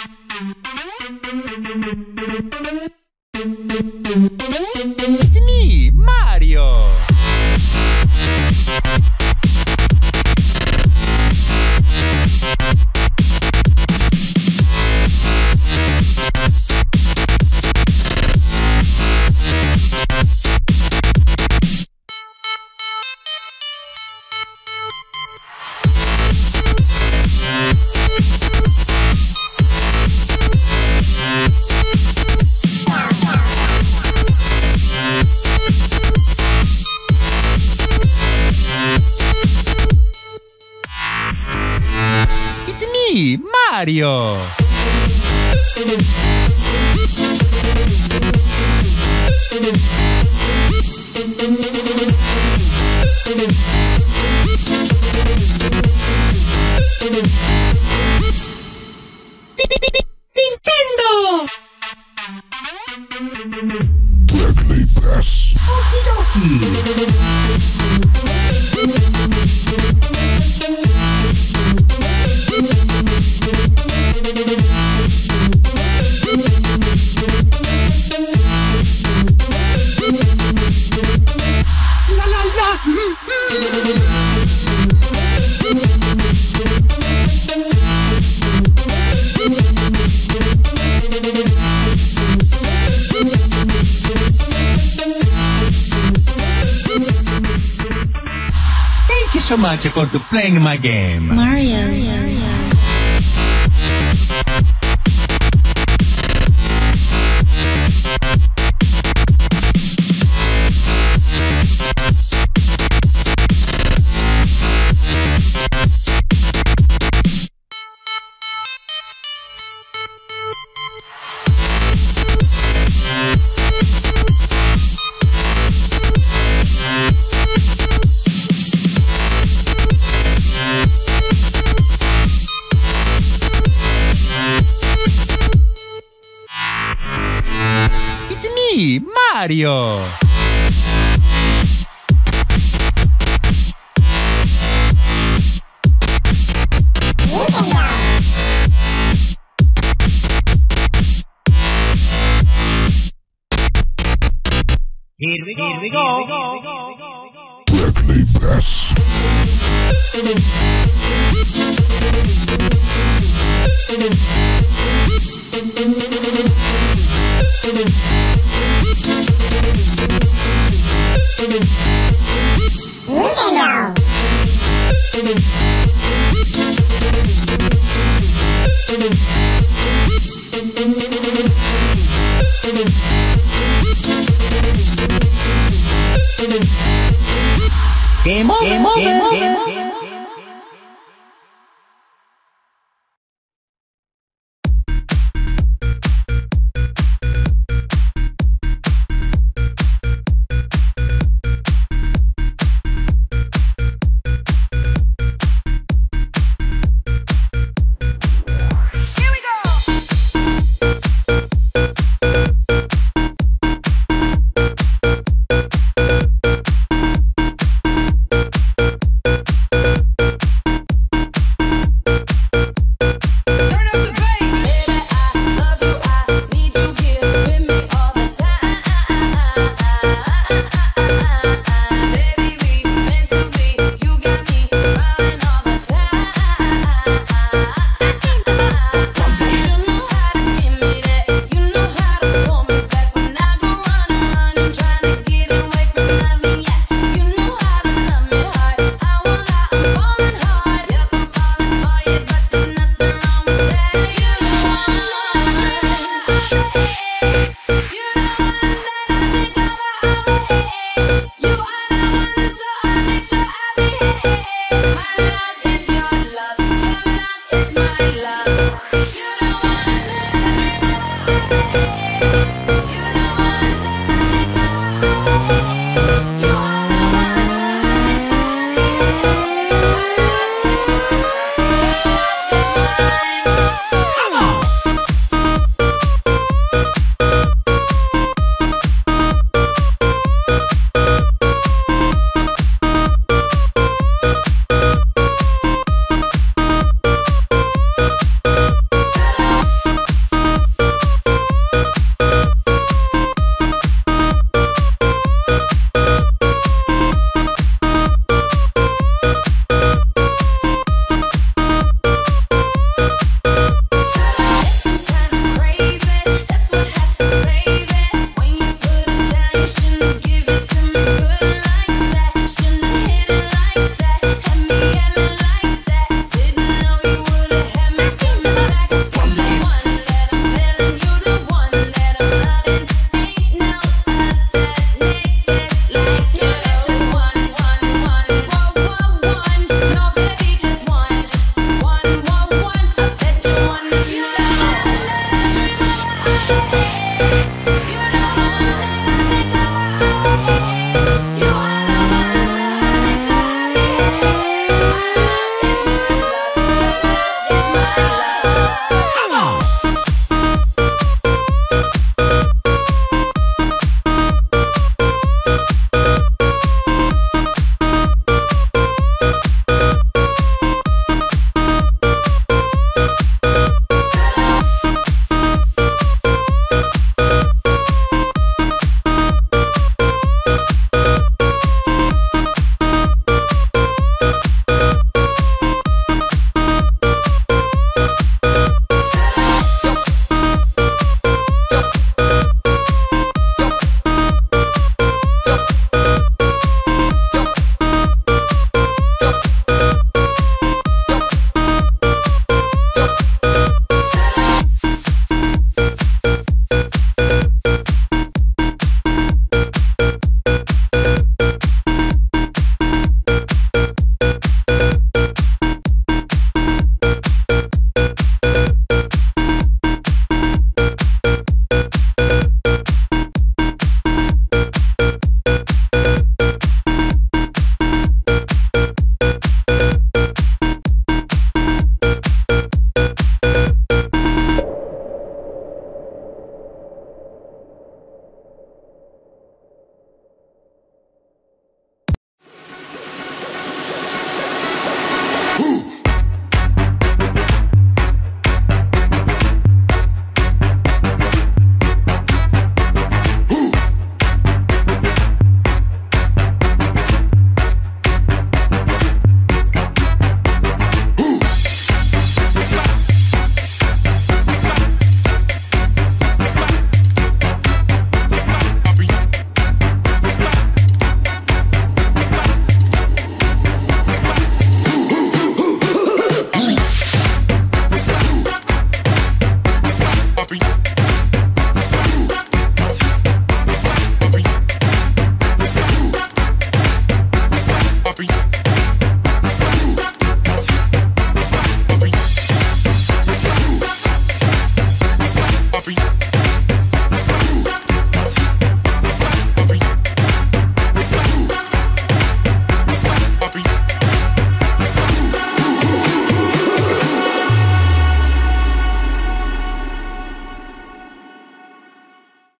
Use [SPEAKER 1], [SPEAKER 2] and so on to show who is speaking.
[SPEAKER 1] Thank you. It's Mario!
[SPEAKER 2] Nintendo!
[SPEAKER 3] Deadly Pass.
[SPEAKER 2] La
[SPEAKER 1] so much for playing my game.
[SPEAKER 4] Mario.
[SPEAKER 1] It's me, Mario! Here we go. Here we go.
[SPEAKER 3] Deadly Pass.
[SPEAKER 1] Game